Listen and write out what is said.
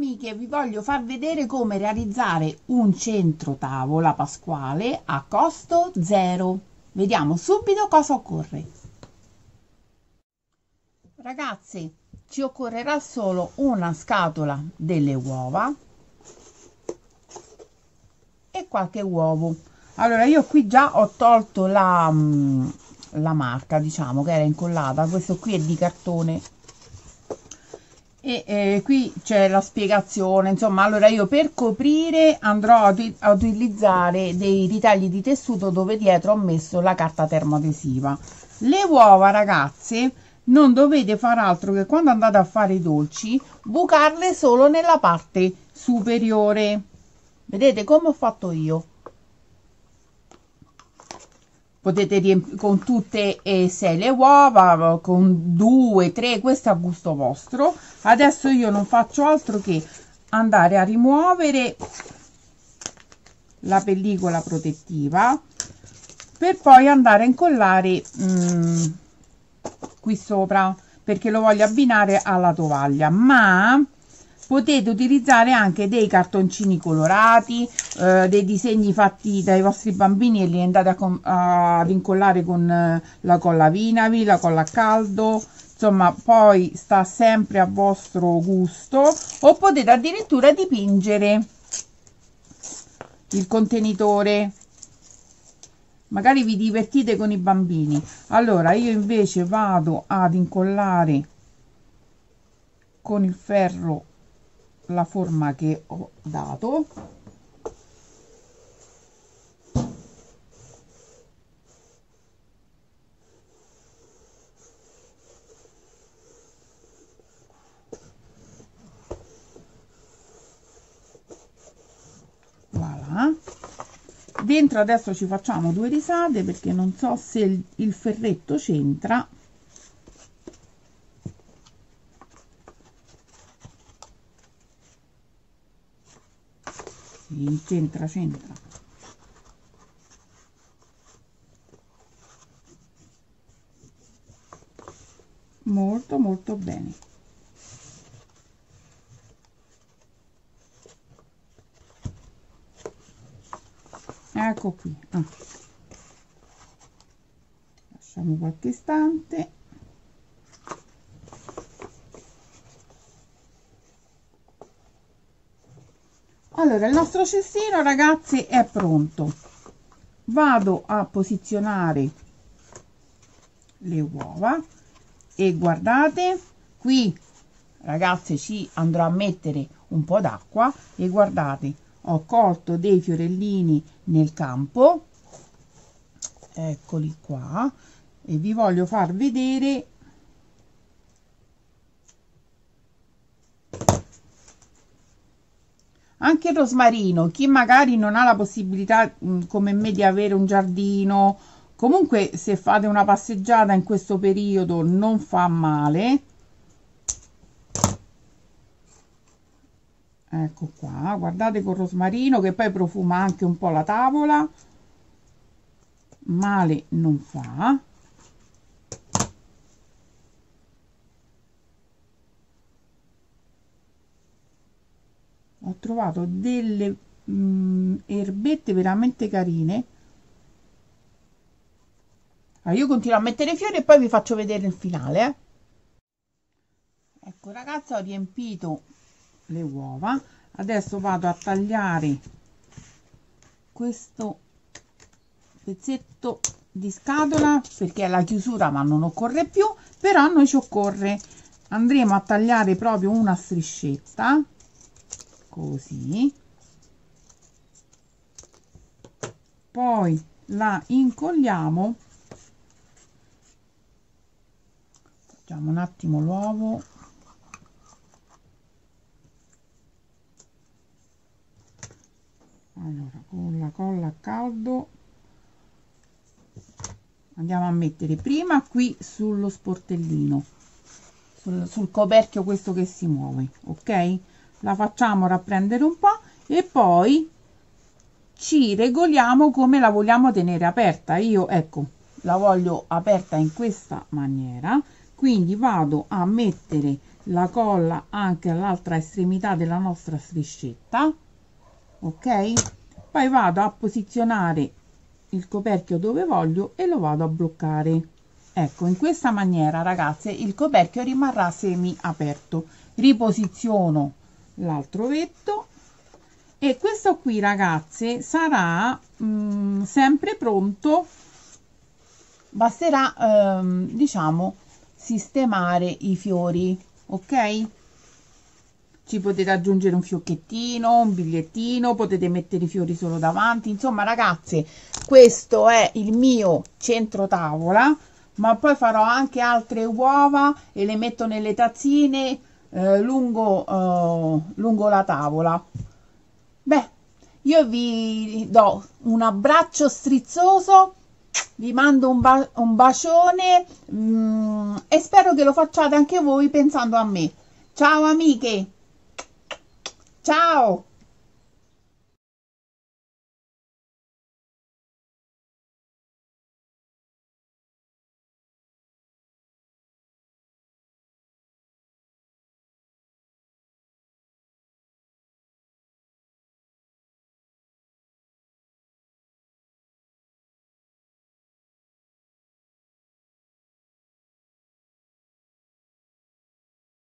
Amiche, vi voglio far vedere come realizzare un centro tavola pasquale a costo zero. Vediamo subito cosa occorre. Ragazzi, ci occorrerà solo una scatola delle uova e qualche uovo. Allora, io qui già ho tolto la, mm, la marca, diciamo, che era incollata. Questo qui è di cartone e eh, qui c'è la spiegazione insomma allora io per coprire andrò a, a, utilizzare dei ritagli di tessuto dove dietro ho messo la carta termoadesiva. Le uova ragazze non dovete far altro che quando andate a fare i dolci bucarle solo nella parte superiore. Vedete come ho fatto io potete riempire con tutte e sei le uova con due tre questo a gusto vostro. Adesso io non faccio altro che andare a rimuovere la pellicola protettiva per poi andare a incollare mm, qui sopra perché lo voglio abbinare alla tovaglia. Ma potete utilizzare anche dei cartoncini colorati eh, dei disegni fatti dai vostri bambini e li andate a, ad incollare con eh, la colla vinavi la colla a caldo. Insomma poi sta sempre a vostro gusto. O potete addirittura dipingere il contenitore. Magari vi divertite con i bambini. Allora io invece vado ad incollare con il ferro la forma che ho dato. Voilà. Dentro adesso ci facciamo due risate perché non so se il, il ferretto c'entra c'entra c'entra. Molto molto bene. Ecco qui. Ah. lasciamo qualche istante allora il nostro cestino ragazzi è pronto. Vado a posizionare le uova e guardate qui ragazzi ci andrò a mettere un po d'acqua e guardate ho colto dei fiorellini nel campo. Eccoli qua. E vi voglio far vedere anche il rosmarino chi magari non ha la possibilità mh, come me di avere un giardino comunque se fate una passeggiata in questo periodo non fa male. Ecco qua guardate col rosmarino che poi profuma anche un po la tavola. Male non fa ho trovato delle mh, mm, erbette veramente carine. Allora, io continuo a mettere fiori e poi vi faccio vedere il finale eh. ecco ragazzi ho riempito le uova. Adesso vado a tagliare questo pezzetto di scatola perché è la chiusura ma non occorre più però a noi ci occorre. Andremo a tagliare proprio una striscetta così. Poi la incolliamo. Facciamo un attimo l'uovo. Allora con la colla a caldo andiamo a mettere prima qui sullo sportellino sul, sul coperchio questo che si muove ok la facciamo rapprendere un po' e poi ci regoliamo come la vogliamo tenere aperta. Io ecco la voglio aperta in questa maniera quindi vado a mettere la colla anche all'altra estremità della nostra striscetta ok? Poi vado a posizionare il coperchio dove voglio e lo vado a bloccare. Ecco in questa maniera ragazze il coperchio rimarrà semi aperto riposiziono l'altro vetto. E questo qui ragazze sarà mh, mm, sempre pronto. Basterà ehm, diciamo sistemare i fiori ok? Ci potete aggiungere un fiocchettino un bigliettino potete mettere i fiori solo davanti. Insomma ragazze questo è il mio centro tavola ma poi farò anche altre uova e le metto nelle tazzine eh, lungo, eh, lungo la tavola. Beh io vi do un abbraccio strizzoso vi mando un, ba un bacione mm, e spero che lo facciate anche voi pensando a me. Ciao amiche! Ciao